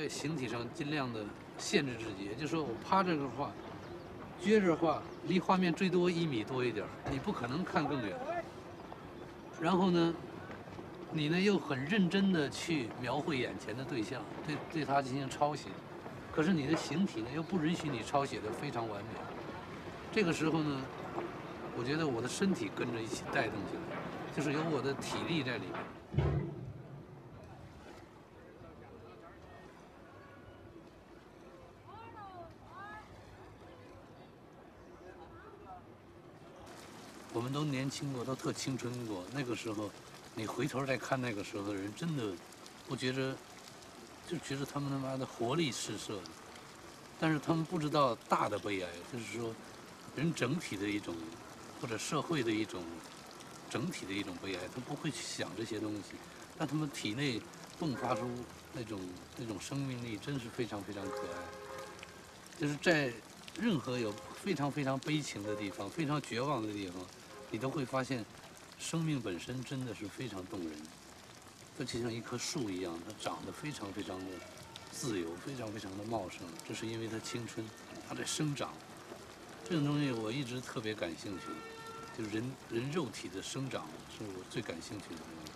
在形体上尽量的限制自己，也就是说我趴着的话，撅着画，离画面最多一米多一点，你不可能看更远。然后呢，你呢又很认真的去描绘眼前的对象，对对它进行抄写，可是你的形体呢又不允许你抄写的非常完美。这个时候呢，我觉得我的身体跟着一起带动起来，就是有我的体力在里面。我们都年轻过，都特青春过。那个时候，你回头再看那个时候的人，真的，我觉着，就觉得他们他妈的活力四射的。但是他们不知道大的悲哀，就是说，人整体的一种，或者社会的一种整体的一种悲哀。他不会去想这些东西，但他们体内迸发出那种那种生命力，真是非常非常可爱。就是在任何有非常非常悲情的地方，非常绝望的地方。你都会发现，生命本身真的是非常动人，它就像一棵树一样，它长得非常非常的自由，非常非常的茂盛。这是因为它青春，它在生长。这种东西我一直特别感兴趣，就是人人肉体的生长是我最感兴趣的东西。